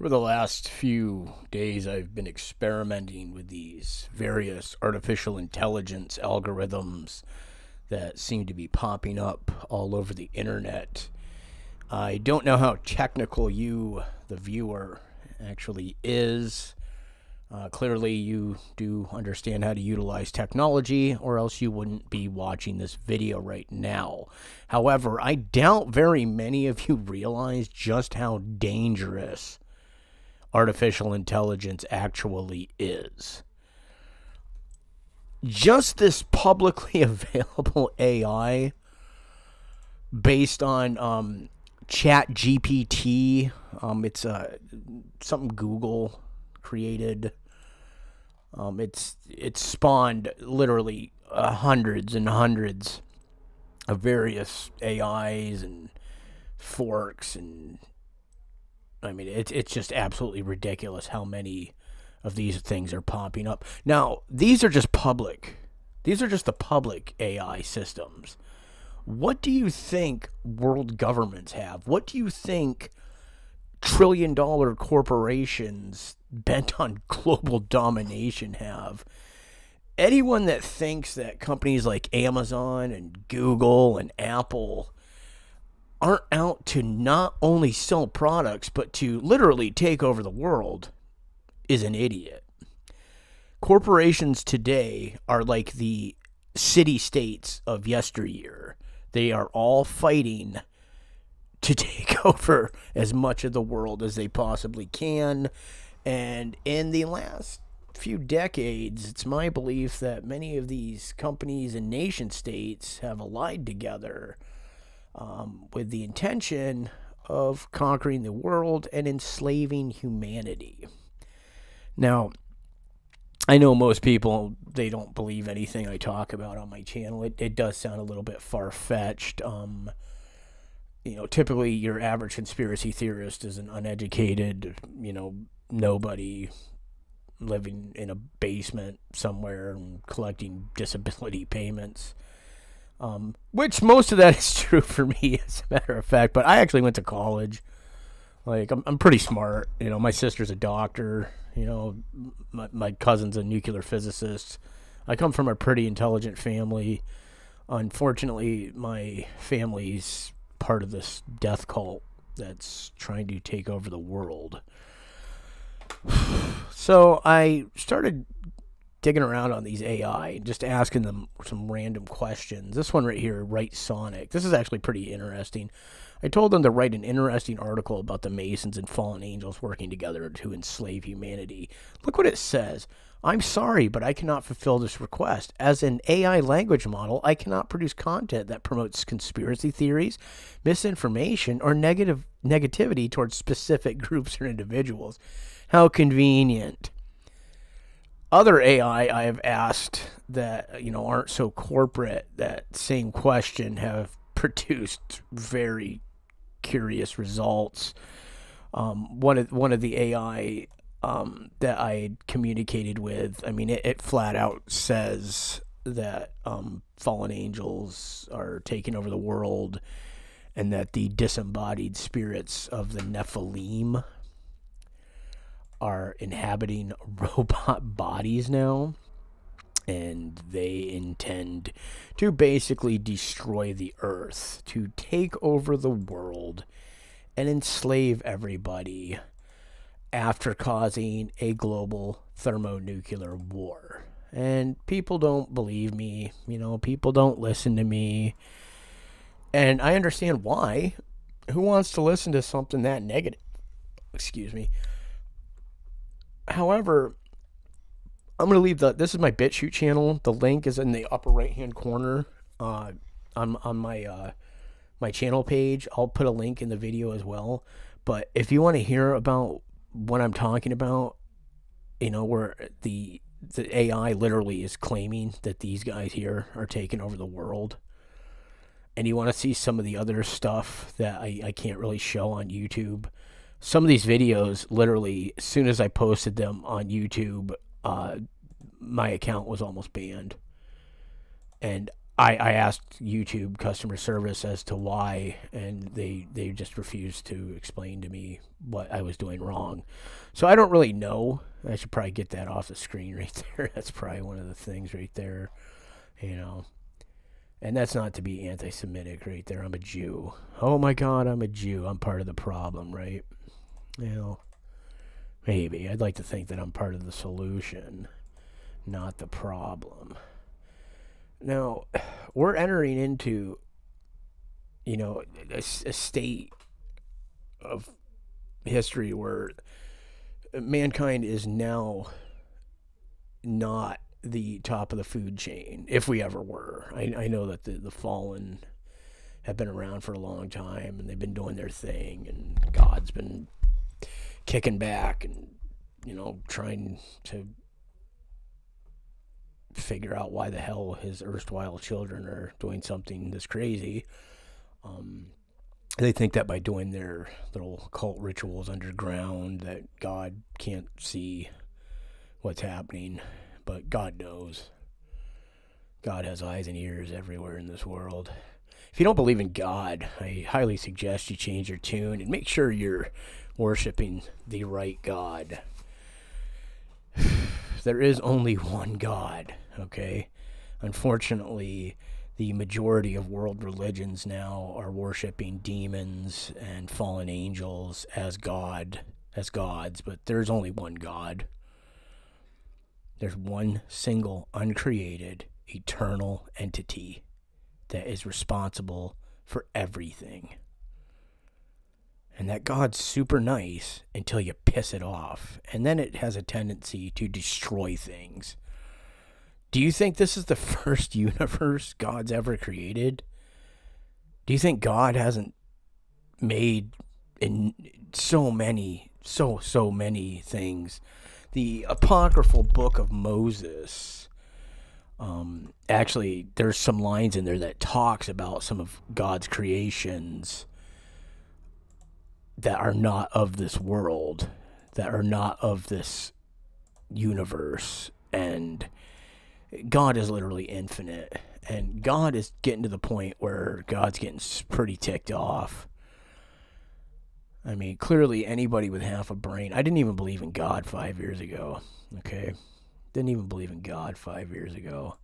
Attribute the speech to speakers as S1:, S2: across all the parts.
S1: For the last few days, I've been experimenting with these various artificial intelligence algorithms that seem to be popping up all over the internet. I don't know how technical you, the viewer, actually is. Uh, clearly, you do understand how to utilize technology, or else you wouldn't be watching this video right now. However, I doubt very many of you realize just how dangerous artificial intelligence actually is. Just this publicly available AI based on um, Chat GPT, um, it's uh, something Google created. Um, it's it's spawned literally uh, hundreds and hundreds of various AIs and forks and I mean, it's it's just absolutely ridiculous how many of these things are popping up. Now, these are just public. These are just the public AI systems. What do you think world governments have? What do you think trillion dollar corporations bent on global domination have? Anyone that thinks that companies like Amazon and Google and Apple aren't out to not only sell products, but to literally take over the world is an idiot. Corporations today are like the city states of yesteryear. They are all fighting to take over as much of the world as they possibly can. And in the last few decades, it's my belief that many of these companies and nation states have allied together um, with the intention of conquering the world and enslaving humanity. Now, I know most people they don't believe anything I talk about on my channel. It it does sound a little bit far fetched. Um, you know, typically your average conspiracy theorist is an uneducated, you know, nobody living in a basement somewhere and collecting disability payments. Um, which most of that is true for me, as a matter of fact. But I actually went to college. Like I'm, I'm pretty smart. You know, my sister's a doctor. You know, my my cousin's a nuclear physicist. I come from a pretty intelligent family. Unfortunately, my family's part of this death cult that's trying to take over the world. So I started digging around on these AI and just asking them some random questions. This one right here, Writesonic. This is actually pretty interesting. I told them to write an interesting article about the Masons and fallen angels working together to enslave humanity. Look what it says. I'm sorry, but I cannot fulfill this request. As an AI language model, I cannot produce content that promotes conspiracy theories, misinformation, or negative negativity towards specific groups or individuals. How convenient other AI I have asked that you know aren't so corporate that same question have produced very curious results. Um, one of one of the AI um, that I communicated with, I mean, it, it flat out says that um, fallen angels are taking over the world, and that the disembodied spirits of the Nephilim are inhabiting robot bodies now and they intend to basically destroy the earth, to take over the world and enslave everybody after causing a global thermonuclear war. And people don't believe me, you know, people don't listen to me. And I understand why. Who wants to listen to something that negative? Excuse me. However, I'm gonna leave the. This is my BitChute channel. The link is in the upper right hand corner. Uh, on on my uh, my channel page. I'll put a link in the video as well. But if you want to hear about what I'm talking about, you know, where the the AI literally is claiming that these guys here are taking over the world. And you want to see some of the other stuff that I, I can't really show on YouTube some of these videos literally as soon as I posted them on YouTube, uh, my account was almost banned. And I, I asked YouTube customer service as to why, and they they just refused to explain to me what I was doing wrong. So I don't really know. I should probably get that off the screen right there. That's probably one of the things right there, you know. And that's not to be anti-Semitic right there. I'm a Jew. Oh my God, I'm a Jew. I'm part of the problem, right? Know, maybe I'd like to think that I'm part of the solution, not the problem. Now, we're entering into, you know, a, a state of history where mankind is now not the top of the food chain, if we ever were. I, I know that the, the fallen have been around for a long time and they've been doing their thing, and God's been kicking back and, you know, trying to figure out why the hell his erstwhile children are doing something this crazy. Um, they think that by doing their little cult rituals underground that God can't see what's happening, but God knows. God has eyes and ears everywhere in this world. If you don't believe in God, I highly suggest you change your tune and make sure you're worshiping the right God. there is only one God, okay? Unfortunately, the majority of world religions now are worshiping demons and fallen angels as God, as gods, but there's only one God. There's one single, uncreated, eternal entity that is responsible for everything and that God's super nice until you piss it off, and then it has a tendency to destroy things. Do you think this is the first universe God's ever created? Do you think God hasn't made in so many, so so many things? The apocryphal book of Moses. Um, actually, there's some lines in there that talks about some of God's creations that are not of this world, that are not of this universe. And God is literally infinite. And God is getting to the point where God's getting pretty ticked off. I mean, clearly, anybody with half a brain. I didn't even believe in God five years ago. Okay. Didn't even believe in God five years ago.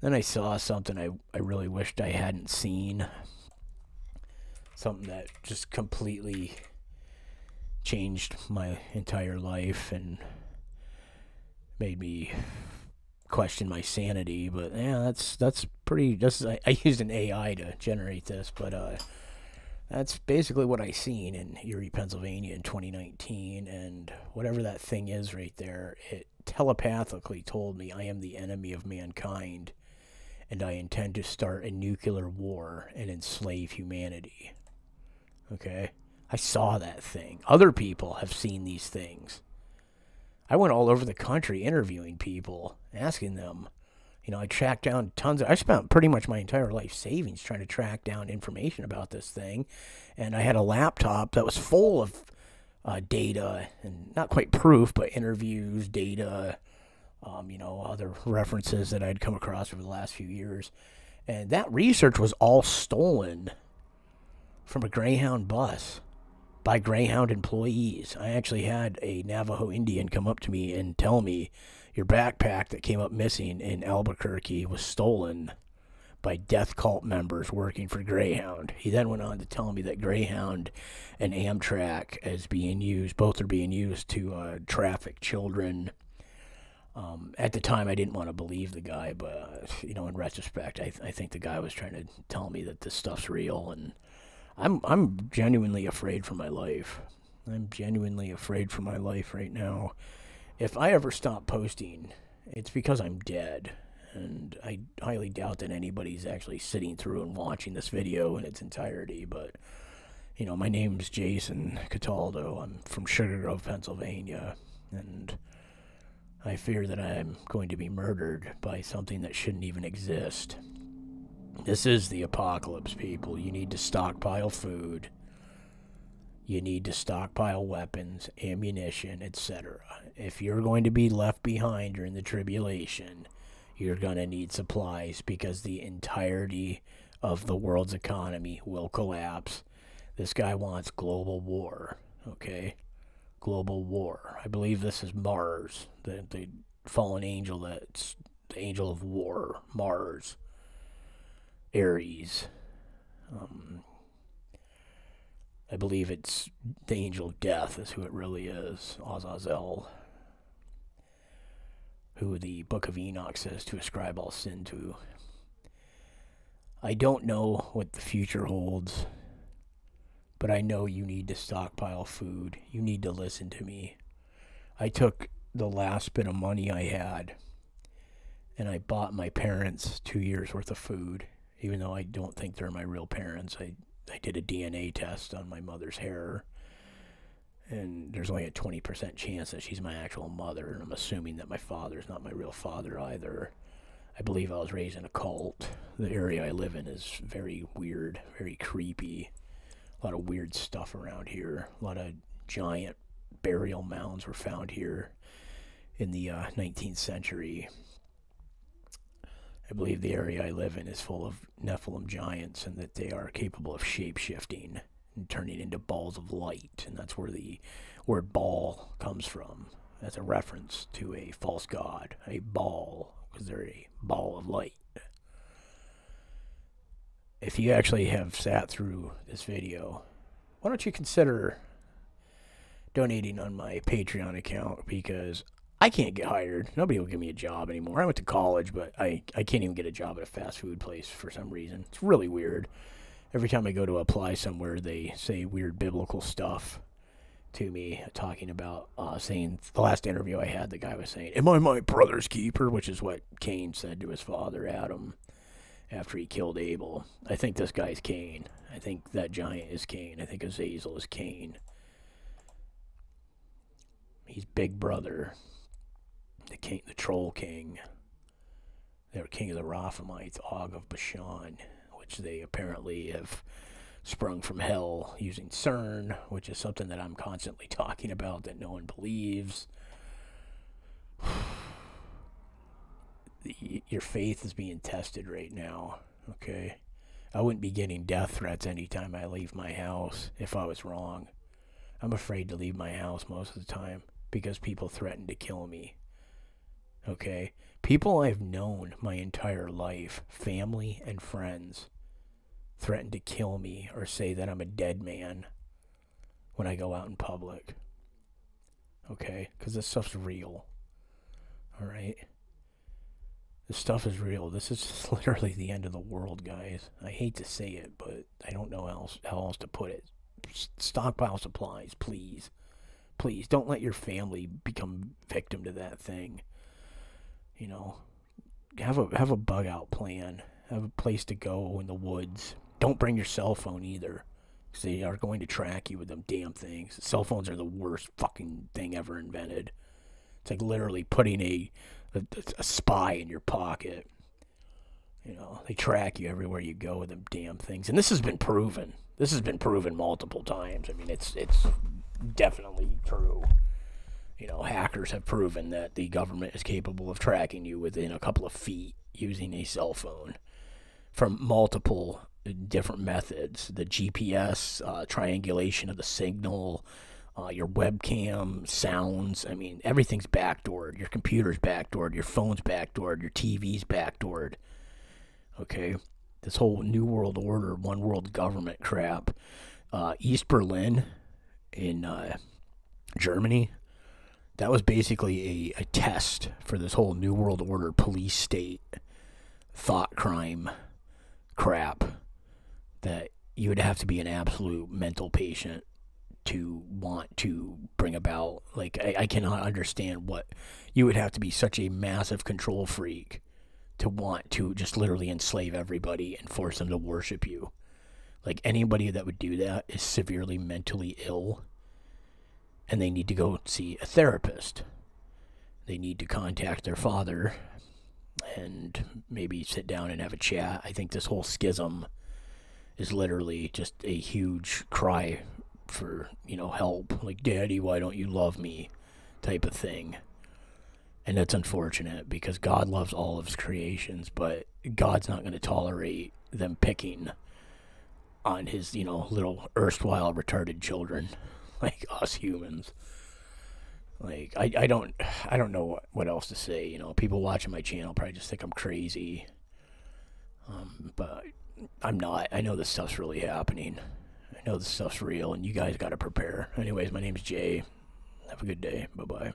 S1: Then I saw something I, I really wished I hadn't seen something that just completely changed my entire life and made me question my sanity. But yeah, that's that's pretty. Just I, I used an AI to generate this, but uh, that's basically what I seen in Erie, Pennsylvania in 2019. And whatever that thing is right there, it telepathically told me I am the enemy of mankind, and I intend to start a nuclear war and enslave humanity. Okay? I saw that thing. Other people have seen these things. I went all over the country interviewing people, asking them. You know, I tracked down tons of. I spent pretty much my entire life savings trying to track down information about this thing, and I had a laptop that was full of uh, data and not quite proof, but interviews, data, um, you know, other references that I'd come across over the last few years, and that research was all stolen from a Greyhound bus by Greyhound employees. I actually had a Navajo Indian come up to me and tell me your backpack that came up missing in Albuquerque was stolen by death cult members working for Greyhound. He then went on to tell me that Greyhound and Amtrak is being used, both are being used to uh, traffic children. Um, at the time, I didn't want to believe the guy, but you know, in retrospect, I, th- I think the guy was trying to tell me that this stuff's real and I'm I'm genuinely afraid for my life. I'm genuinely afraid for my life right now. If I ever stop posting, it's because I'm dead. And I highly doubt that anybody's actually sitting through and watching this video in its entirety. But, you know, my name's Jason Cataldo. I'm from Sugar Grove, Pennsylvania. And I fear that I'm going to be murdered by something that shouldn't even exist. This is the apocalypse, people. You need to stockpile food. You need to stockpile weapons, ammunition, etc. If you're going to be left behind during the tribulation, you're going to need supplies because the entirety of the world's economy will collapse. This guy wants global war, okay? Global war. I believe this is Mars, the, the fallen angel that's the angel of war, Mars, Ares. Um, I believe it's the angel of death, is who it really is, Azazel who the Book of Enoch says to ascribe all sin to. I don't know what the future holds, but I know you need to stockpile food. You need to listen to me. I took the last bit of money I had and I bought my parents two years worth of food, even though I don't think they're my real parents. I, I did a DNA test on my mother's hair and there's only a 20% chance that she's my actual mother, and I'm assuming that my father's not my real father either. I believe I was raised in a cult. The area I live in is very weird, very creepy. A lot of weird stuff around here. A lot of giant burial mounds were found here in the uh, 19th century. I believe the area I live in is full of Nephilim giants and that they are capable of shape shifting and turning into balls of light, and that's where the word Baal comes from. As a reference to a false god, a Baal, because they're a ball of light. If you actually have sat through this video, why don't you consider donating on my Patreon account because I can't get hired. Nobody will give me a job anymore. I went to college, but I, I can't even get a job at a fast food place for some reason. It's really weird every time I go to apply somewhere, they say weird biblical stuff to me, talking about uh, saying the last interview I had, the guy was saying, "Am I my brother's keeper?" Which is what Cain said to his father Adam after he killed Abel. I think this guy's Cain. I think that giant is Cain. I think Azazel is Cain. He's Big Brother, the king, the Troll King, the king of the Rophamites, Og of Bashan which they apparently have sprung from hell using CERN, which is something that I'm constantly talking about that no one believes. your faith is being tested right now, okay? I wouldn't be getting death threats anytime I leave my house if I was wrong. I'm afraid to leave my house most of the time because people threaten to kill me. Okay? People I've known my entire life, family and friends, threaten to kill me or say that I'm a dead man when I go out in public. Okay? Because this stuff's real. Alright? This stuff is real. This is literally the end of the world, guys. I hate to say it, but I don't know how else, how else to put it. Stockpile supplies, please. Please, don't let your family become victim to that thing. You know, have a have a bug out plan. Have a place to go in the woods. Don't bring your cell phone either. Because they are going to track you with them damn things. Cell phones are the worst fucking thing ever invented. It's like literally putting a, a, a spy in your pocket. You know, they track you everywhere you go with them damn things. And this has been proven. This has been proven multiple times. I mean, it's it's definitely true. You know, hackers have proven that the government is capable of tracking you within a couple of feet using a cell phone from multiple different methods the GPS, uh, triangulation of the signal, uh, your webcam, sounds. I mean, everything's backdoored. Your computer's backdoored. Your phone's backdoored. Your TV's backdoored. Okay? This whole New World Order, one world government crap. Uh, East Berlin in uh, Germany, that was basically a, a test for this whole New World Order police state thought crime crap that you would have to be an absolute mental patient to want to bring about. Like, I, I cannot understand what you would have to be such a massive control freak to want to just literally enslave everybody and force them to worship you. Like, anybody that would do that is severely mentally ill and they need to go see a therapist. They need to contact their father and maybe sit down and have a chat. I think this whole schism is literally just a huge cry for, you know, help. Like, Daddy, why don't you love me? type of thing. And that's unfortunate because God loves all of his creations, but God's not going to tolerate them picking on his, you know, little erstwhile retarded children like us humans. Like I, I don't I don't know what, what else to say, you know. People watching my channel probably just think I'm crazy. Um, but I'm not. I know this stuff's really happening. I know this stuff's real and you guys got to prepare. Anyways, my name's Jay. Have a good day. Bye-bye.